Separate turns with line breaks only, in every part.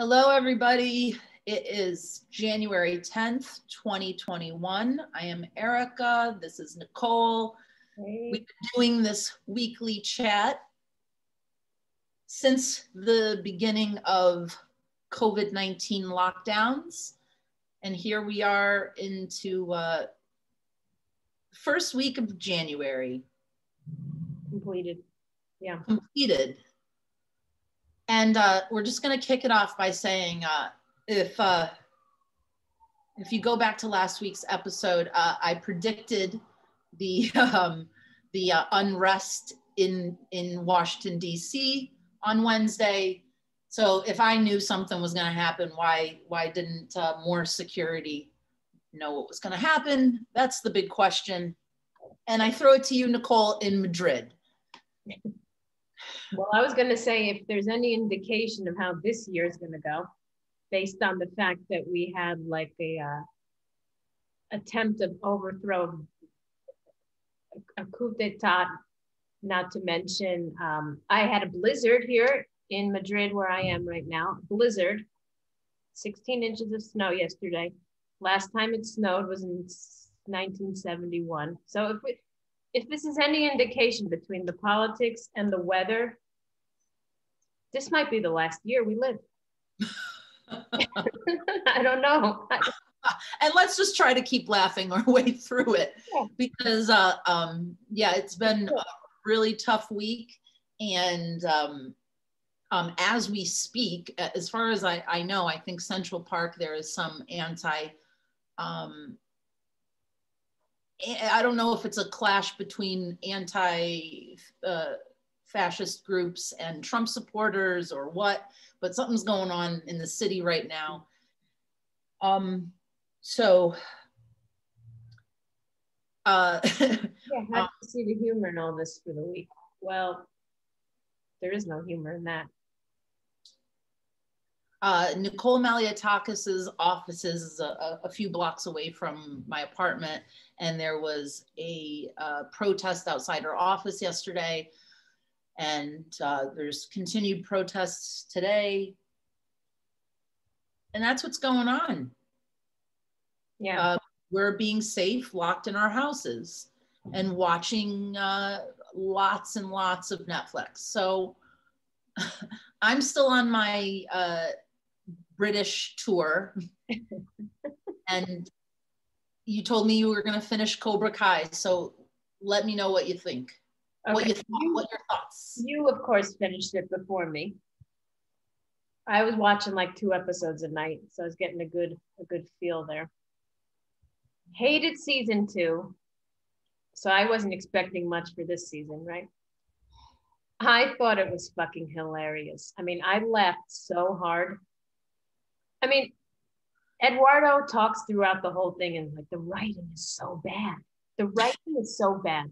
Hello, everybody. It is January 10th, 2021. I am Erica. This is Nicole.
Hey.
We've been doing this weekly chat since the beginning of COVID 19 lockdowns. And here we are into uh, first week of January
completed. Yeah.
completed. And uh, we're just going to kick it off by saying uh, if uh, if you go back to last week's episode, uh, I predicted the um, the uh, unrest in in Washington D.C. on Wednesday. So if I knew something was going to happen, why why didn't uh, more security know what was going to happen? That's the big question. And I throw it to you, Nicole, in Madrid.
Well, I was going to say if there's any indication of how this year is going to go, based on the fact that we had like a uh, attempt of overthrow, a, coup d'état, not to mention um, I had a blizzard here in Madrid where I am right now. Blizzard, 16 inches of snow yesterday. Last time it snowed was in 1971. So if we, if this is any indication between the politics and the weather, this might be the last year we live. I don't know.
and let's just try to keep laughing our way through it
Yeah.
because uh, um, yeah it's been a really tough week and um, um, as we speak as far as I, I know i think central park there is some anti um, I don't know if it's a clash between anti uh, fascist groups and Trump supporters or what, but something's going on in the city right now. Um, so, uh,
Yeah, how do you see the humor in all this for the week? Well, there is no humor in that.
Uh, Nicole Malliotakis's offices is a, a- a few blocks away from my apartment, and there was a uh, protest outside her office yesterday, and uh, there's continued protests today, and that's what's going on.
Yeah.
Uh, we're being safe, locked in our houses, and watching uh, lots and lots of Netflix. So I'm still on my uh, British tour, and you told me you were going to finish Cobra Kai. So let me know what you think. What
Okay.
you thought, what your thoughts?
You, of course, finished it before me. I was watching like two episodes a night, so I was getting a good a good feel there. Hated season two, so I wasn't expecting much for this season, right? I thought it was fucking hilarious. I mean, I laughed so hard. I mean, Eduardo talks throughout the whole thing, and like the writing is so bad. The writing is so bad.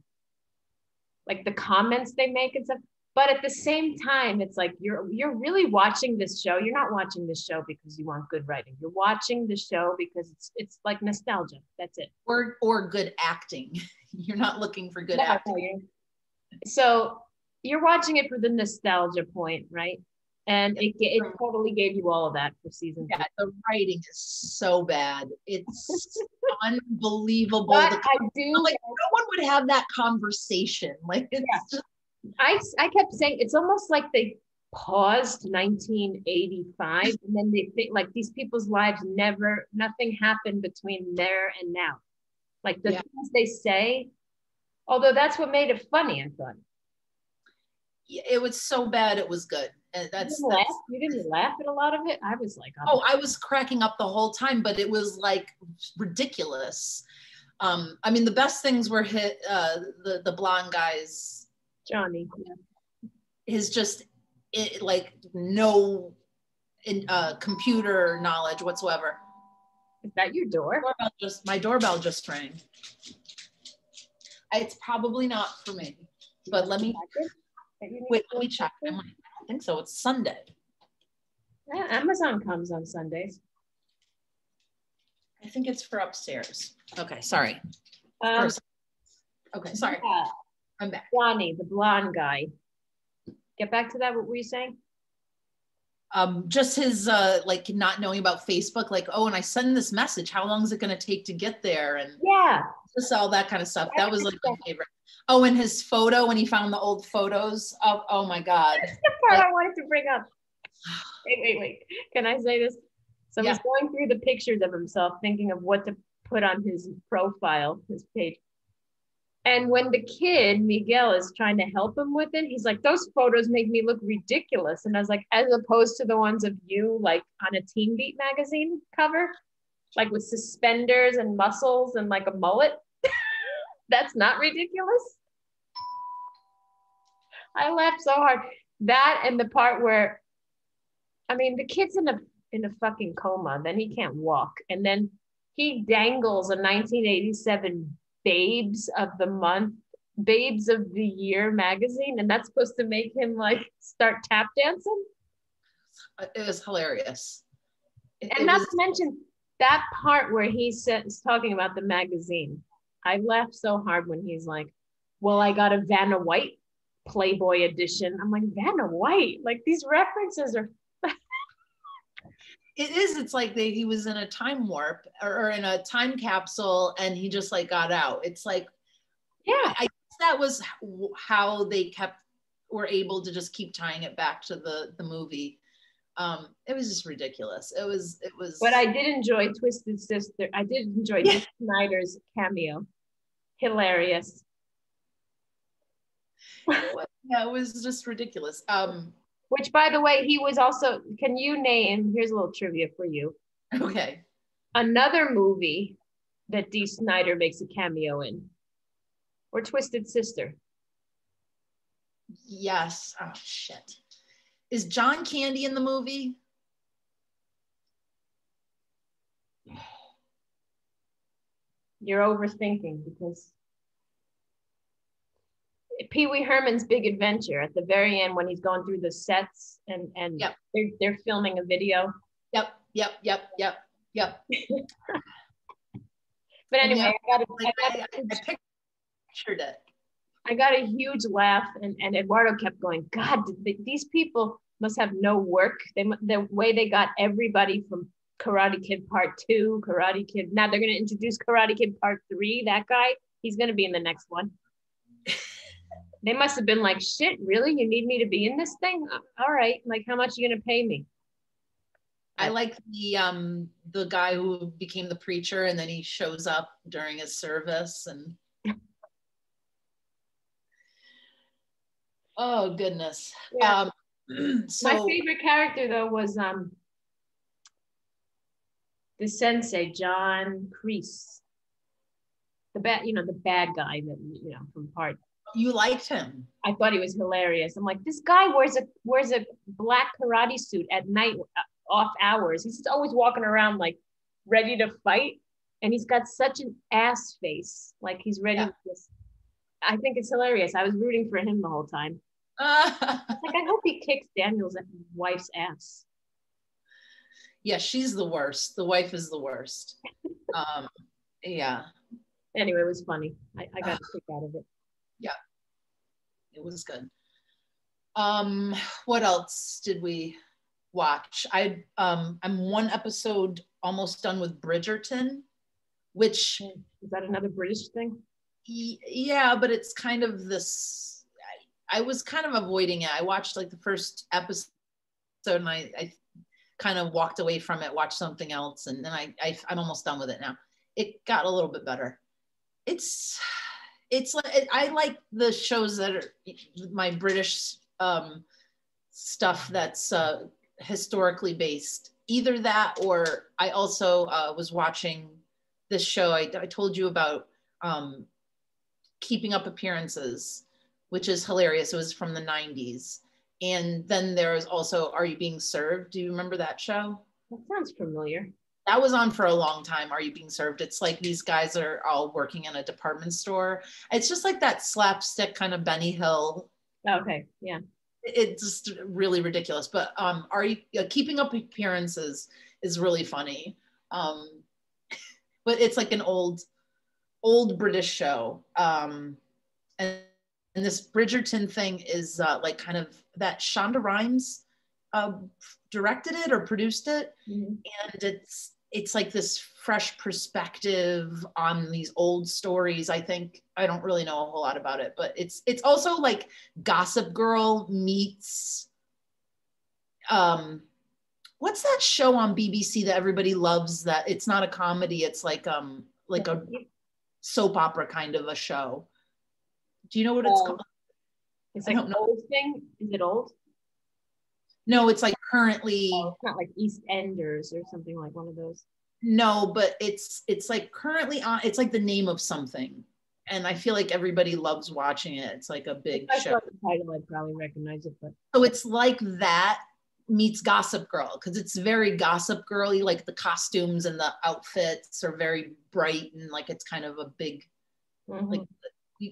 Like the comments they make and stuff but at the same time it's like you're you're really watching this show you're not watching this show because you want good writing you're watching the show because it's it's like nostalgia that's it
Or or good acting. You're not looking for good acting.
so you're watching it for the nostalgia point right and it, it totally gave you all of that for season
Yeah, the writing is so bad. It's unbelievable.
but
The
i do
like no one would have that conversation. Like it's
Yeah.
just
I, I kept saying it's almost like they paused 1985 and then they think like these people's lives never nothing happened between there and now like the
Yeah.
things they say although that's what made it funny i thought
it was so bad it was good. And
you
that's,
didn't,
that's
laugh? you didn't laugh at a lot of it i was like
oh, I was cracking up the whole time, but it was like ridiculous. Um, I mean, the best things were hit uh, the the blonde guys.
johnny
His just it, like no in, uh, computer knowledge whatsoever.
is that your door
Doorbell just my doorbell just rang. It's probably not for me, but let me
you
wait. Let me check. I, might, I don't think so. It's Sunday.
Yeah, amazon comes on sundays
I think it's for upstairs. Okay, sorry.
um,
Okay, sorry.
yeah,
I'm back.
johnny the blonde guy get back to that what were you saying
um, just his uh, like not knowing about Facebook, like, oh, and I send this message, how long is it going to take to get there? And
Yeah.
just all that kind of stuff. That was like my favorite. Oh, and his photo when he found the old photos of, oh my God.
That's the part I wanted to bring up. Wait, wait, wait. Can I say this? So
Yeah.
he's going through the pictures of himself, thinking of what to put on his profile, his page. And when the kid, Miguel, is trying to help him with it, he's like, those photos make me look ridiculous. And I was like, as opposed to the ones of you, like on a Teen Beat magazine cover, like with suspenders and muscles and like a mullet. That's not ridiculous. I laughed so hard. That and the part where, I mean, the kid's in a in a fucking coma, then he can't walk, and then he dangles a 1987 Babes of the Month, Babes of the Year magazine, and that's supposed to make him like start tap dancing.
It was hilarious. It-
And
it
not
was-
to mention that part where he says talking about the magazine. I laughed so hard when he's like, "Well, I got a Vanna White Playboy edition." I'm like, "Vanna White? Like these references are
it is it's like they, he was in a time warp or, or in a time capsule and he just like got out it's like
yeah."
i guess that was how they kept were able to just keep tying it back to the the movie um it was just ridiculous it was it was
But I did enjoy Twisted Sister. I did enjoy
Yeah.
Dick Snider's cameo. Hilarious.
yeah it was just ridiculous um
Which, by the way, he was also. Can you name? Here's a little trivia for you.
okay
Another movie that Dee Snider makes a cameo in, or Twisted Sister.
yes oh shit is john candy in the movie
You're overthinking because Pee Wee Herman's Big Adventure at the very end when he's going through the sets and and
Yep.
they're they're filming a video.
yep yep yep yep yep
But anyway,
Yeah.
I got a,
like,
I
I,
got a
I pictured it
I got a huge laugh, and, and Eduardo kept going, God, they- these people must have no work. They the way they got everybody from Karate Kid Part Two, Karate Kid. Now they're going to introduce Karate Kid Part Three. That guy, he's going to be in the next one. they must have been like, shit, really? You need me to be in this thing? Uh, All right. Like, how much are you going to pay me?
I like the um the guy who became the preacher and then he shows up during his service and oh goodness.
Yeah.
Um
My favorite character though was um the sensei John Kreese, the bad, you know, the bad guy that you know from part.
you liked him.
I thought he was hilarious. I'm like, this guy wears a wears a black karate suit at night uh, off hours. He's always walking around like ready to fight, and he's got such an ass face, like he's ready.
Yeah.
To just, I think it's hilarious. I was rooting for him the whole time. Like, I hope he kicks Daniel's wife's ass.
yeah, she's the worst. The wife is the worst. Um yeah,
Anyway, it was funny. I, I got a kick out of it.
Yeah, it was good. Um what else did we watch? I um I'm one episode almost done with Bridgerton, which
Is that another British thing?
Yeah but it's kind of this I, was kind of avoiding it. I watched like the first episode and i, I kind of walked away from it watched something else and then I, I i'm almost done with it now. It got a little bit better. It's it's like i like the shows that are my british um stuff that's uh historically based. Either that or i also uh, was watching this show I, I told you about um, keeping up appearances which is hilarious. It was from the 90s and then there's also are you being served? Do you remember that show?
That sounds familiar.
that was on for a long time are you being served? It's like these guys are all working in a department store. It's just like that slapstick kind of benny hill.
Okay, yeah.
it's just really ridiculous but um are you uh, keeping up appearances is really funny. Um but it's like an old old british show. Um and, and this bridgerton thing is uh, like kind of that shonda rhimes uh, directed it or produced it,
Mhm.
and it's it's like this fresh perspective on these old stories. I think I don't really know a whole lot about it, but it's it's also like Gossip Girl meets um what's that show on BBC that everybody loves that it's not a comedy, it's like um like a soap opera kind of a show. Do you know what it's
Oh.
called?
It's
I
like
don't
an old thing. Is it old?
No, it's like currently
Oh, it's not like EastEnders or something like one of those.
no, but it's it's like currently on it's like the name of something. And I feel like everybody loves watching it. It's like a big
If I
show.
the title, I'd probably recognize it, but
So it's like that meets Gossip Girl because it's very Gossip Girly. Like the costumes and the outfits are very bright and like it's kind of a big
Mhm.
like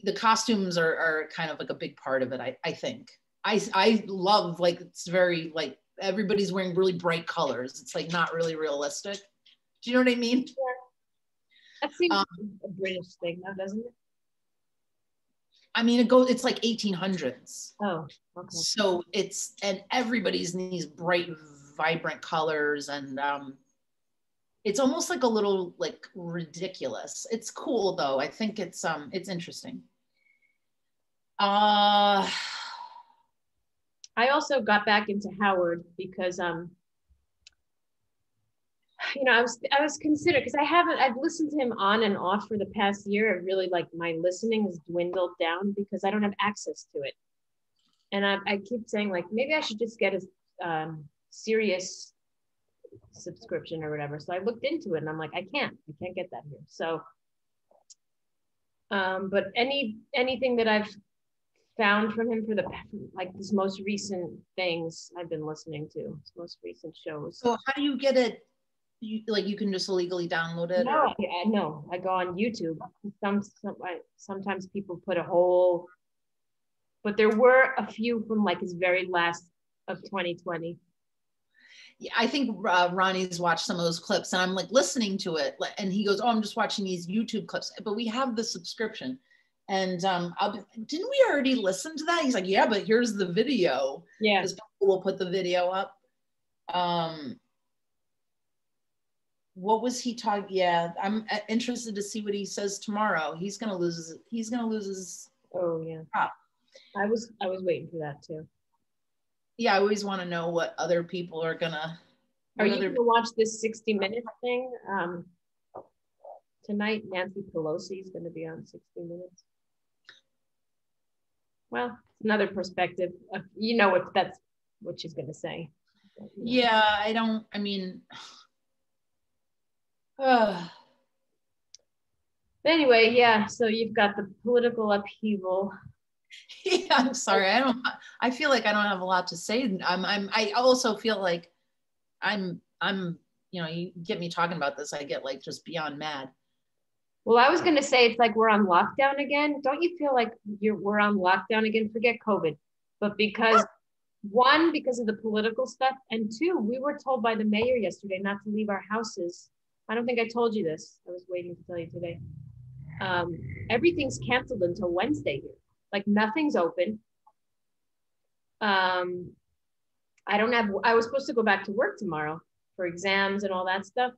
the costumes are, are kind of like a big part of it. I, I think I I love like it's very like everybody's wearing really bright colors. It's like not really realistic. Do you know what I mean?
that seems
um,
a British thing, though, doesn't it?
I mean it goes it's like 1800s.
Oh, okay.
so it's and everybody's in these bright vibrant colors and um it's almost like a little like ridiculous it's cool though i think it's um it's interesting uh
I also got back into Howard because um you know I was I was considered because I haven't I've listened to him on and off for the past year. I really like my listening has dwindled down because I don't have access to it. And I, I keep saying like maybe I should just get a um, Sirius subscription or whatever. So I looked into it and I'm like I can't I can't get that here. So um, but any anything that I've found from him for the like his most recent things I've been listening to, his most recent shows.
so how do you get it you like you can just illegally download it
No, I- no, I go on YouTube. Some, some I, sometimes people put a whole, but there were a few from like his very last of 2020.
Yeah, i think uh, ronnie's watched some of those clips and i'm like listening to it and he goes oh i'm just watching these youtube clips but we have the subscription and um I'll be, didn't we already listen to that he's like yeah but here's the video
Yeah,
We'll put the video up. Um, what was he talking? Yeah, I'm uh, interested to see what he says tomorrow. He's gonna lose. His, he's gonna lose his.
oh yeah.
Ah.
I was I was waiting for that too.
Yeah, I always want to know what other people are gonna.
Are you
other-
gonna watch this 60 minute thing? Um, tonight Nancy Pelosi is gonna be on 60 Minutes. Well, it's another perspective. You know what that's what she's gonna say.
Yeah, I don't. I mean. Uh,
anyway, yeah. So you've got the political upheaval.
yeah, I'm sorry. I don't. I feel like I don't have a lot to say. I'm. I'm. I also feel like I'm. I'm. You know, you get me talking about this, I get like just beyond mad.
Well, I was going to say it's like we're on lockdown again. Don't you feel like you're we're on lockdown again? Forget COVID, but because one because of the political stuff, and two, we were told by the mayor yesterday not to leave our houses. I don't think I told you this. I was waiting to tell you today. Um, everything's canceled until Wednesday here. Like nothing's open. Um, I don't have. I was supposed to go back to work tomorrow for exams and all that stuff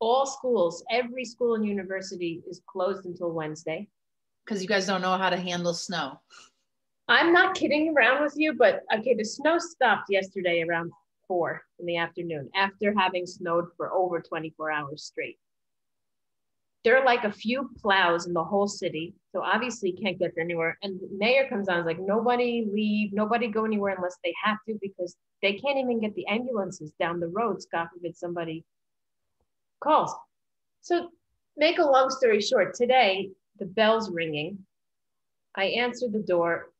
all schools, every school and university is closed until Wednesday.
because you guys don't know how to handle snow.
I'm not kidding around with you, but okay, the snow stopped yesterday around four in the afternoon after having snowed for over 24 hours straight. There are like a few plows in the whole city, so obviously can't get anywhere. And the mayor comes on, is like, nobody leave, nobody go anywhere unless they have to, because they can't even get the ambulances down the roads. God forbid somebody calls. So, make a long story short, today the bell's ringing. I answered the door.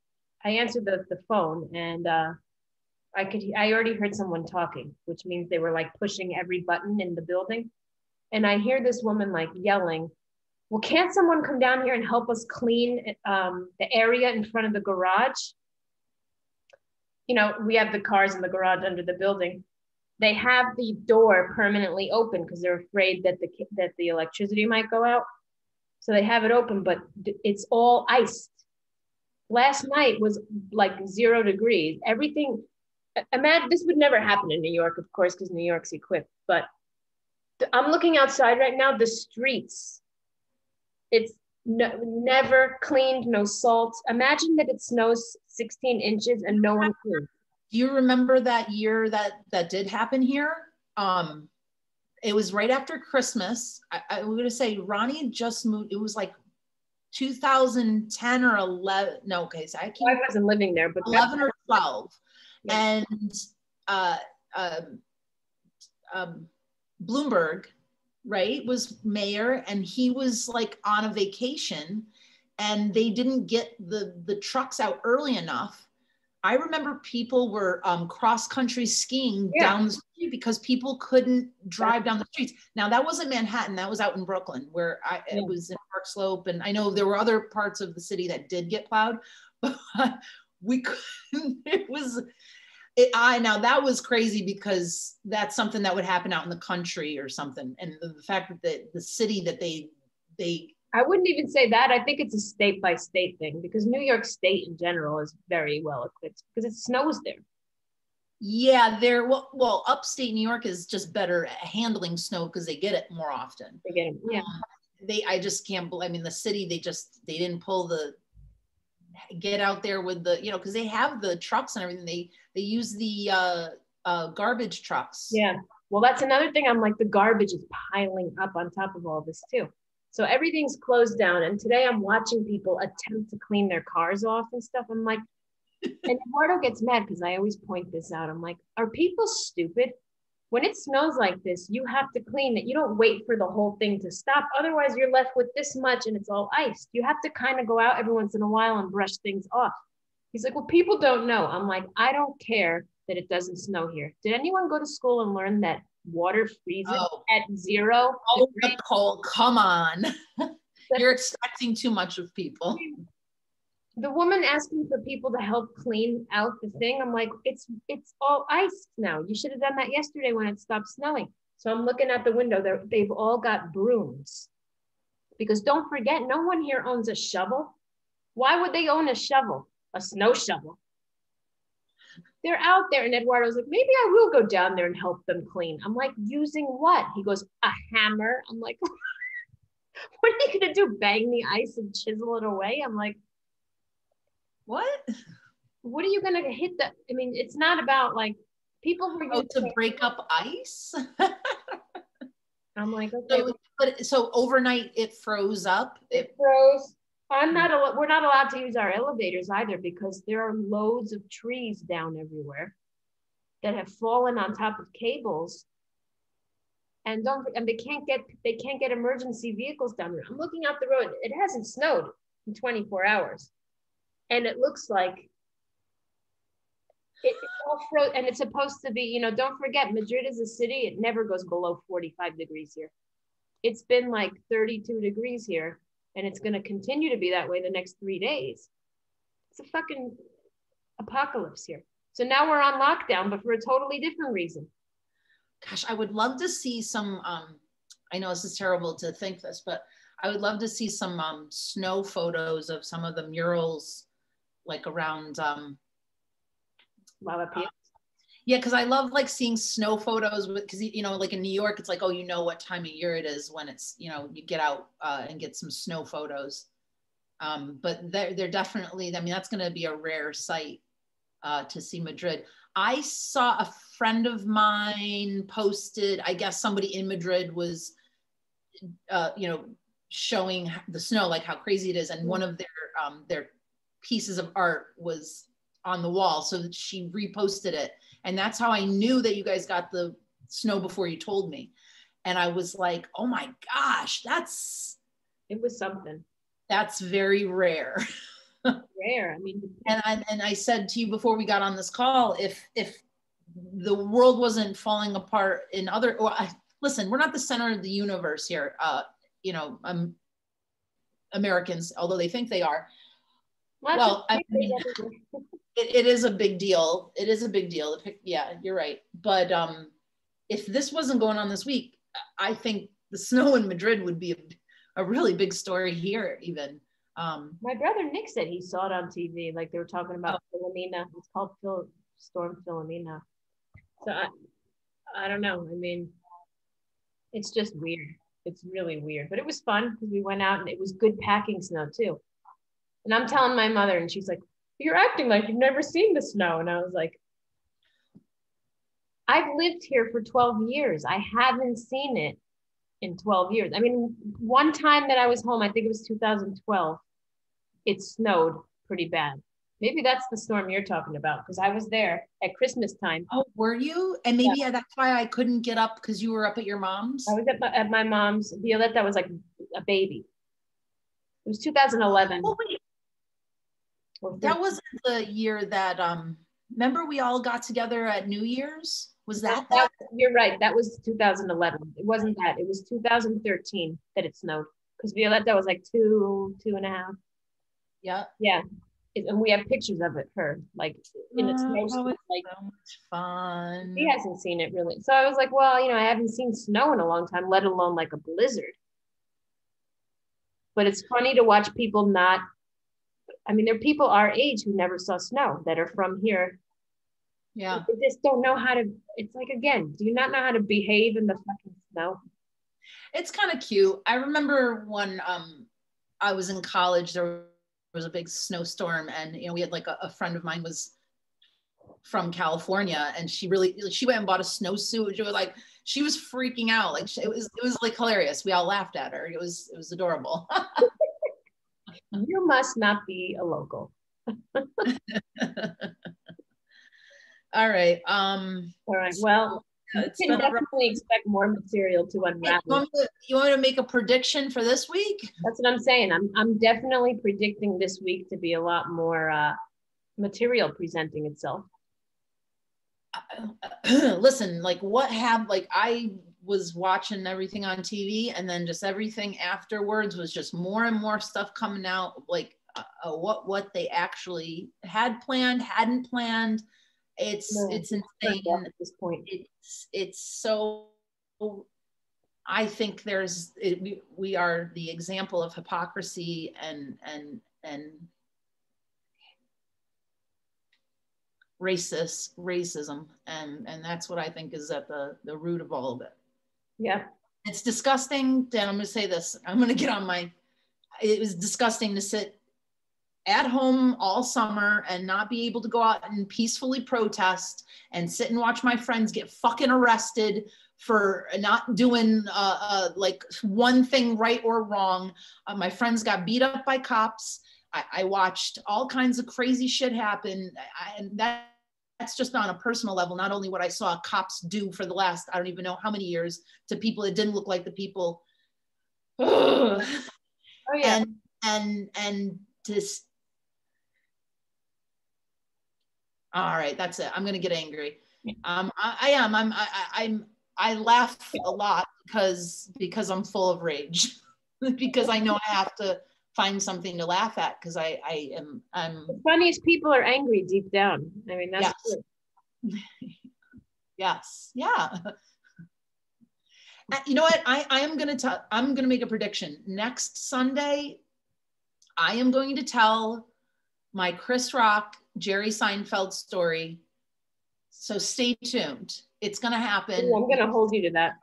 I answered the, the phone, and uh, I could. I already heard someone talking, which means they were like pushing every button in the building. And I hear this woman like yelling, "Well, can't someone come down here and help us clean um, the area in front of the garage?" You know, we have the cars in the garage under the building they have the door permanently open because they're afraid that the that the electricity might go out. So they have it open, but it's all iced. Last night was like zero degrees. Everything, imagine this would never happen in New York, of course, because New York's equipped. But I'm looking outside right now. The streets, it's no, never cleaned, no salt. Imagine that it snows 16 inches and no one cleans.
Do you remember that year that that did happen here? Um, it was right after Christmas. I, I'm going to say Ronnie just moved. It was like 2010 or 11. No, okay, so I can't.
I wasn't living there, but
11 or 12 yeah. and uh, um, um, bloomberg right was mayor and he was like on a vacation and they didn't get the the trucks out early enough i remember people were um, cross country skiing yeah. down the street because people couldn't drive down the streets now that wasn't manhattan that was out in brooklyn where i yeah. it was in park slope and i know there were other parts of the city that did get plowed but we couldn't it was it, I now that was crazy because that's something that would happen out in the country or something. And the, the fact that the, the city that they they
I wouldn't even say that. I think it's a state by state thing because New York State in general is very well equipped because it snows there.
Yeah, they're well, well, upstate New York is just better at handling snow because they get it more often.
They get it. Yeah.
Um, they, I just can't believe. I mean, the city, they just they didn't pull the get out there with the, you know, because they have the trucks and everything. They they use the uh, uh, garbage trucks.
Yeah. Well, that's another thing. I'm like the garbage is piling up on top of all this too. So everything's closed down. And today I'm watching people attempt to clean their cars off and stuff. I'm like, and Eduardo gets mad because I always point this out. I'm like, are people stupid? When it snows like this, you have to clean it. You don't wait for the whole thing to stop. Otherwise, you're left with this much and it's all iced. You have to kind of go out every once in a while and brush things off. He's like, Well, people don't know. I'm like, I don't care that it doesn't snow here. Did anyone go to school and learn that water freezes oh. at zero?
Oh, Nicole, come on. you're expecting too much of people
the woman asking for people to help clean out the thing i'm like it's it's all ice now. You should have done that yesterday when it stopped snowing. So i'm looking at the window. They're, they've all got brooms. Because don't forget no one here owns a shovel. Why would they own a shovel? A snow shovel. They're out there and eduardo's like maybe i will go down there and help them clean. I'm like using what? He goes a hammer. I'm like what are you to do? Bang the ice and chisel it away? I'm like
what?
What are you gonna hit the? I mean, it's not about like people who
oh, to break up ice.
I'm like, okay.
So, but so overnight it froze up.
It, it froze. I'm not. A, we're not allowed to use our elevators either because there are loads of trees down everywhere that have fallen on top of cables and don't and they can't get they can't get emergency vehicles down there. I'm looking out the road. It hasn't snowed in 24 hours and it looks like it, it's all and it's supposed to be you know don't forget madrid is a city. It never goes below 45 degrees here. It's been like 32 degrees here and it's going to continue to be that way the next three days. It's a fucking apocalypse here. So now we're on lockdown but for a totally different reason.
Gosh i would love to see some um i know this is terrible to think this but i would love to see some um, snow photos of some of the murals like around um
Lava
yeah, because I love like seeing snow photos with because you know, like in New York, it's like, oh, you know what time of year it is when it's, you know, you get out uh, and get some snow photos. Um, but they're, they're definitely, I mean, that's going to be a rare sight uh, to see Madrid. I saw a friend of mine posted, I guess somebody in Madrid was, uh, you know, showing the snow, like how crazy it is. And one of their, um, their pieces of art was on the wall so that she reposted it. And that's how i knew that you guys got the snow before you told me. And i was like oh my gosh that's
it was something.
that's very rare.
Rare i mean
and I, and I said to you before we got on this call if if the world wasn't falling apart in other well, I, listen we're not the center of the universe here uh you know um americans although they think they are well, I mean, it, it is a big deal. It is a big deal. Yeah, you're right. But um, if this wasn't going on this week, I think the snow in Madrid would be a, a really big story here, even. Um,
My brother Nick said he saw it on TV, like they were talking about oh. Filomena. It's called Phil, Storm Filomena. So I, I don't know. I mean, it's just weird. It's really weird, but it was fun because we went out and it was good packing snow too. And I'm telling my mother, and she's like, "You're acting like you've never seen the snow." And I was like, "I've lived here for 12 years. I haven't seen it in 12 years. I mean, one time that I was home, I think it was 2012. It snowed pretty bad. Maybe that's the storm you're talking about because I was there at Christmas time.
Oh, were you? And maybe yeah. that's why I couldn't get up because you were up at your mom's.
I was at my, at my mom's. Violetta was like a baby. It was 2011. Oh, wait.
That wasn't the year that um remember we all got together at New Year's? Was that, that, that?
You're right. That was 2011. It wasn't that. It was 2013 that it snowed because Violetta was like two, two and a half.
Yeah.
Yeah and we have pictures of it her like in its oh, like
so much fun
he hasn't seen it really so i was like well you know i haven't seen snow in a long time let alone like a blizzard but it's funny to watch people not i mean there are people our age who never saw snow that are from here.
Yeah.
They just don't know how to it's like again do you not know how to behave in the fucking snow?
It's kind of cute. I remember when um i was in college there was a big snowstorm and you know we had like a, a, friend of mine was from California and she really she went and bought a snowsuit. She was like she was freaking out. Like it was it was like hilarious. We all laughed at her. It was it was adorable
you must not be a local
all right um
all right well you can definitely expect more material to unravel.
You want, to, you want, to, make a prediction for this week?
That's what I'm saying. I'm, I'm definitely predicting this week to be a lot more uh, material presenting itself.
Listen, like what have like I was watching everything on TV, and then just everything afterwards was just more and more stuff coming out, like uh, uh what what they actually had planned, hadn't planned it's no, it's insane
at this point.
It's it's so. I think there's it, we we are the example of hypocrisy and and and racist racism and and that's what I think is at the the root of all of it.
Yeah,
it's disgusting. And I'm going to say this. I'm going to get on my. It was disgusting to sit at home all summer and not be able to go out and peacefully protest and sit and watch my friends get fucking arrested for not doing uh, uh, like one thing right or wrong. Uh, my friends got beat up by cops. I, I watched all kinds of crazy shit happen. I, and that, that's just on a personal level, not only what I saw cops do for the last, I don't even know how many years to people that didn't look like the people. oh, yeah. And, and, and to all right, that's it. I'm gonna get angry. Um, I, I am. I'm. I, I'm. I laugh a lot because because I'm full of rage, because I know I have to find something to laugh at because I I am I'm.
The funniest people are angry deep down. I mean that's
yes. true. yes. Yeah. Uh, you know what? I I am gonna tell. I'm gonna make a prediction. Next Sunday, I am going to tell my Chris Rock Jerry Seinfeld story. So stay tuned. It's going to happen.
Ooh, I'm going to hold you to that.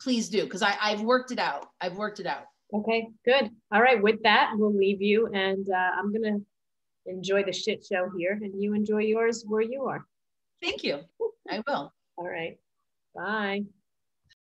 Please do, because I've worked it out. I've worked it out.
Okay, good. All right. With that, we'll leave you, and uh, I'm going to enjoy the shit show here, and you enjoy yours where you are.
Thank you. I will.
All right. Bye.